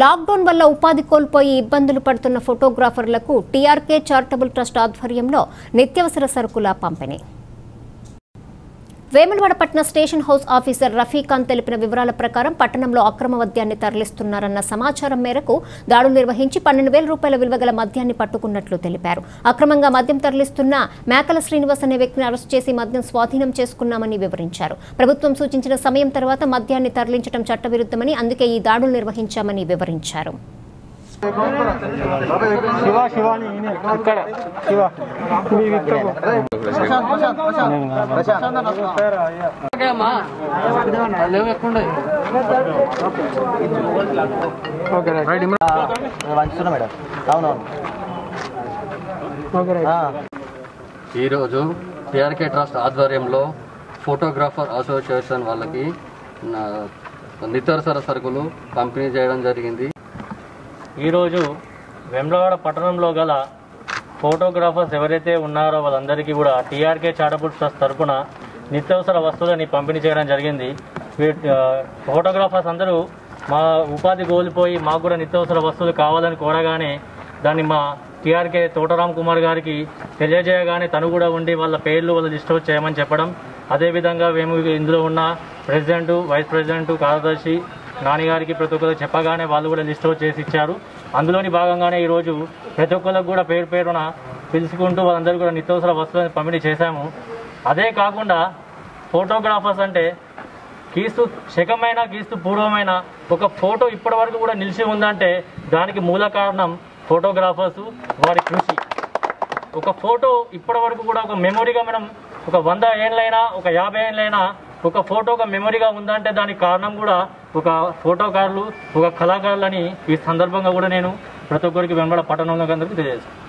Lockdown వల్ల ఉపాధి కోల్పోయి ఇబ్బందులు పడుతున్న ఫోటోగ్రాఫర్లకు టీఆర్కే చారిటబుల్ ట్రస్ట్ ఆధ్వర్యంలో నిత్యావసర సరుకుల పంపిణీ. వేములవాడ పట్టణ స్టేషన్ హౌస్ ఆఫీసర్ రఫీఖాన్ తెలిపిన వివరాల ప్రకారం పట్టణంలో అక్రమ మద్యాన్ని తరలిస్తున్నారన్న సమాచారం మేరకు దాడులు నిర్వహించి పన్నెండు వేల రూపాయల విలువ గల మద్యాన్ని పట్టుకున్నట్లు తెలిపారు. అక్రమంగా మద్యం తరలిస్తున్న మేకల శ్రీనివాస్ అనే వ్యక్తిని అరెస్ట్ చేసి మద్యం స్వాధీనం చేసుకున్నామని వివరించారు. ప్రభుత్వం సూచించిన సమయం తర్వాత మద్యాన్ని తరలించడం చట్టవిరుద్ధమని అందుకే ఈ దాడులు నిర్వహించామని వివరించారు. శివ శివాని. ఇక్కడ. శివ. వంచుతున్నా మేడం. అవునవును. ఈరోజు టిఆర్కే ట్రస్ట్ ఆధ్వర్యంలో ఫోటోగ్రాఫర్ అసోసియేషన్ వాళ్ళకి నా నిత్యావసర సరుకులు పంపిణీ చేయడం జరిగింది. ఈరోజు వెమ్లవాడ పట్టణంలో గల ఫోటోగ్రాఫర్స్ ఎవరైతే ఉన్నారో వాళ్ళందరికీ కూడా టీఆర్కే చారిటబుల్ ట్రస్ట్ తరపున నిత్యావసర వస్తువులని పంపిణీ చేయడం జరిగింది. ఫోటోగ్రాఫర్స్ అందరూ మా ఉపాధి కోల్పోయి మాకు కూడా నిత్యావసర వస్తువులు కావాలని కోరగానే దాన్ని మా టీఆర్కే తోటరామ్ కుమార్ గారికి తెలియజేయగానే తను కూడా ఉండి వాళ్ళ పేర్లు వాళ్ళ లిస్ట్ చేయమని చెప్పడం. అదేవిధంగా మేము ఇందులో ఉన్న ప్రెసిడెంట్ వైస్ ప్రెసిడెంట్ కార్యదర్శి నాన్నగారికి ప్రతి ఒక్కరు చెప్పగానే వాళ్ళు కూడా లిస్ట్ అవుట్ చేసి ఇచ్చారు. అందులోని భాగంగానే ఈరోజు ప్రతి ఒక్కరికి కూడా పేరు పేరున పిలుచుకుంటూ వాళ్ళందరూ కూడా నిత్యావసర వస్తువులను పంపిణీ చేశాము. అదే కాకుండా ఫోటోగ్రాఫర్స్ అంటే క్రీస్తు శకమైన క్రీస్తు పూర్వమైన ఒక ఫోటో ఇప్పటి వరకు కూడా నిలిచి ఉందంటే దానికి మూల కారణం ఫోటోగ్రాఫర్స్ వారి కృషి. ఒక ఫోటో ఇప్పటి వరకు కూడా ఒక మెమొరీగా మనం ఒక వంద ఏళ్ళైనా ఒక యాభై ఏళ్ళైనా ఒక ఫోటో ఒక మెమొరీగా ఉందంటే దానికి కారణం కూడా ఒక ఫోటోకారులు ఒక కళాకారులని ఈ సందర్భంగా కూడా నేను ప్రతి ఒక్కరికి వెంబడ పట్టణంలో అందరికీ తెలియజేస్తాను.